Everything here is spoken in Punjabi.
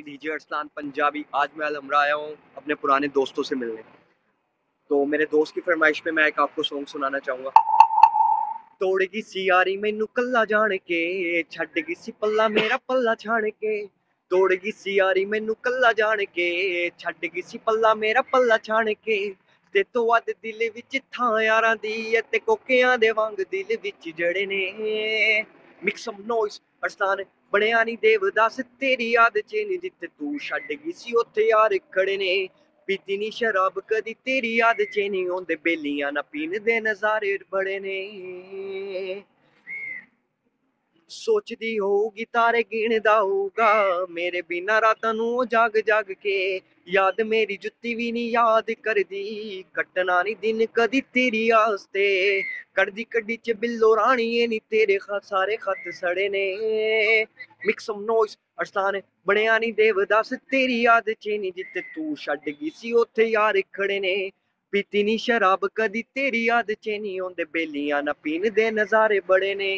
मी डीजे अरसलान पंजाबी आज मैं अलमरा आया हूँ अपने पुराने दोस्तों से मिलने तो मेरे दोस्त की फरमाइश पे मैं एक आपको सॉन्ग सुनाना चाहूँगा ਤੋੜ ਗਈ ਸੀ ਯਾਰੀ ਮੈਨੂੰ ਕੱਲਾ ਜਾਣ ਕੇ ਛੱਡ ਗਈ ਸੀ ਪੱਲਾ ਮੇਰਾ ਪੱਲਾ ਛਾਣ ਕੇ ਤੋੜ ਗਈ ਸੀ ਯਾਰੀ ਮੈਨੂੰ ਕੱਲਾ ਜਾਣ ਕੇ ਛੱਡ ਗਈ ਸੀ ਪੱਲਾ ਮੇਰਾ ਪੱਲਾ ਛਾਣ ਕੇ ਤੇ ਤੋਂ ਵੱਧ ਦਿਲ ਵਿੱਚ ਥਾਂ ਯਾਰਾਂ ਦੀ ਐ ਤੇ ਕੋਕਿਆਂ ਦੇ ਵਾਂਗ ਦਿਲ ਵਿੱਚ ਜੜੇ ਨੇ ਮਿਕਸ ਆਫ ਨੋਇਸ ਅਰਸਲਾਨ ਬਣਿਆ ਨਹੀਂ ਦੇਵਦਾਸ, ਤੇਰੀ ਯਾਦ ਚ ਨਹੀਂ ਜਿੱਥੇ ਤੂੰ ਛੱਡ ਗਈ ਸੀ। ਉੱਥੇ ਯਾਰ ਖੜੇ ਨੇ, ਪੀਤੀ ਨਹੀਂ ਸ਼ਰਾਬ ਕਦੀ। ਤੇਰੀ ਯਾਦ ਚ ਨਹੀਂ ਆਉਂਦੇ, ਬੇਲੀਆਂ ਨਾ ਪੀਣ ਦੇ ਨਜ਼ਾਰੇ ਬੜੇ ਨੇ। ਸੋਚਦੀ ਹੋਊਗੀ, ਤਾਰੇ ਗਿਣਦਾ ਹੋਊਗਾ। ਮੇਰੇ ਬਿਨਾਂ ਰਾਤਾਂ ਨੂੰ ਉਹ ਜਾਗ ਜਾਗ ਕੇ, ਯਾਦ ਮੇਰੀ ਜੁੱਤੀ ਵੀ ਨਹੀਂ ਯਾਦ ਕਰਦੀ। ਕੱਟਣਾ ਨਹੀਂ ਦਿਨ ਕਦੀ ਤੇਰੀ ਆਸਤੇ ਕੱਢਦੀ ਕੱਢੀ ਚ ਬਿੱਲੋ ਰਾਣੀਏ ਨਹੀਂ ਤੇਰੇ ਖਾ, ਸਾਰੇ ਖੱਤ ਸੜੇ ਨੇ। ਮਿਕਸ ਆਫ ਨੋਇਸ ਅਰਸਲਾਨ ਬਣਿਆ ਨਹੀਂ ਦੇਵਦਾਸ, ਤੇਰੀ ਯਾਦ ਚ ਨਹੀਂ ਜਿੱਥੇ ਤੂੰ ਛੱਡ ਗਈ ਸੀ, ਉੱਥੇ ਯਾਰ ਖੜੇ ਨੇ। ਪੀਤੀ ਨਹੀਂ ਸ਼ਰਾਬ ਕਦੀ, ਤੇਰੀ ਯਾਦ ਚ ਨਹੀਂ ਆਉਂਦੇ ਬੇਲੀਆਂ ਨਾ ਪੀਣ ਦੇ ਨਜ਼ਾਰੇ ਬੜੇ ਨੇ।